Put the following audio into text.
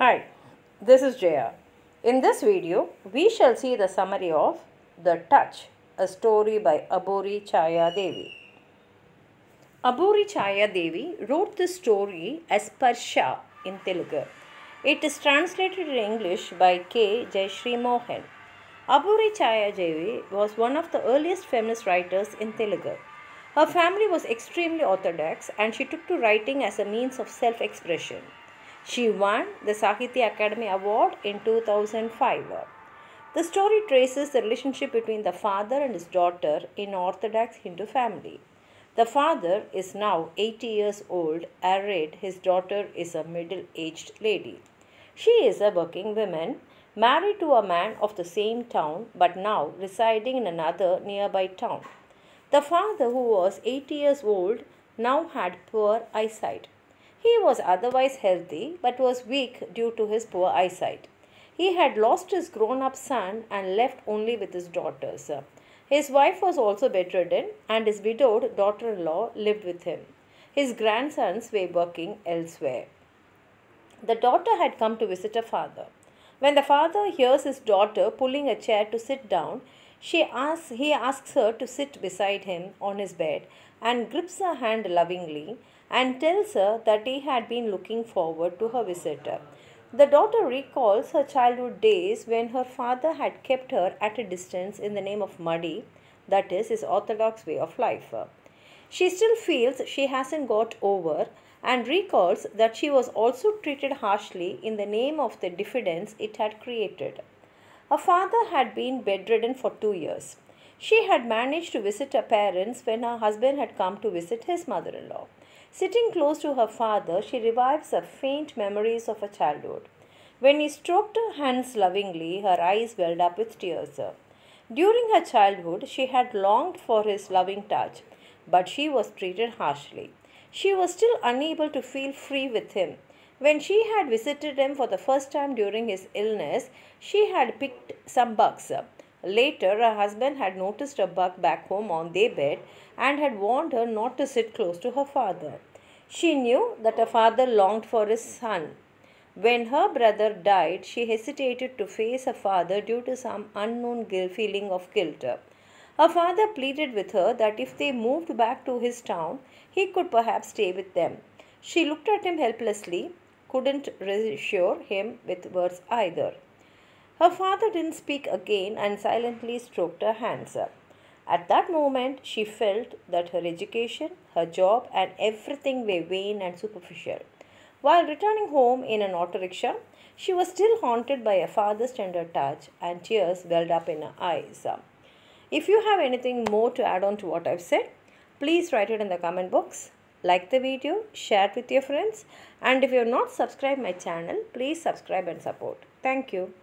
Hi, this is Jaya. In this video, we shall see the summary of The Touch, a story by Abburi Chaya Devi. Abburi Chaya Devi wrote this story as Parsha in Telugu. It is translated in English by K. Jayashree Mohan. Abburi Chaya Devi was one of the earliest feminist writers in Telugu. Her family was extremely orthodox and she took to writing as a means of self expression. She won the Sahitya Akademi Award in 2005. The story traces the relationship between the father and his daughter in Orthodox Hindu family. The father is now 80 years old, married, his daughter is a middle aged lady. She is a working woman, married to a man of the same town but now residing in another nearby town. The father, who was 80 years old, now had poor eyesight. He was otherwise healthy but was weak due to his poor eyesight. He had lost his grown up son and left only with his daughters. His wife was also bedridden and his widowed daughter in law lived with him. His grandsons were working elsewhere. The daughter had come to visit her father. When the father hears his daughter pulling a chair to sit down, she asks, he asks her to sit beside him on his bed and grips her hand lovingly and tells her that he had been looking forward to her visit. The daughter recalls her childhood days when her father had kept her at a distance in the name of Madi, that is, his orthodox way of life. She still feels she hasn't got over and recalls that she was also treated harshly in the name of the diffidence it had created. Her father had been bedridden for two years. She had managed to visit her parents when her husband had come to visit his mother in law. Sitting close to her father, she revives her faint memories of her childhood. When he stroked her hands lovingly, her eyes welled up with tears. During her childhood, she had longed for his loving touch, but she was treated harshly. She was still unable to feel free with him. When she had visited him for the first time during his illness, she had picked some bugs. Later, her husband had noticed a bug back home on their bed and had warned her not to sit close to her father. She knew that her father longed for his son. When her brother died, she hesitated to face her father due to some unknown feeling of guilt. Her father pleaded with her that if they moved back to his town, he could perhaps stay with them. She looked at him helplessly, couldn't reassure him with words either. Her father didn't speak again and silently stroked her hands. At that moment, she felt that her education, her job, and everything were vain and superficial. While returning home in an auto rickshaw, she was still haunted by her father's tender touch, and tears welled up in her eyes. If you have anything more to add on to what I've said, please write it in the comment box. Like the video, share it with your friends, and if you have not subscribed my channel, please subscribe and support. Thank you.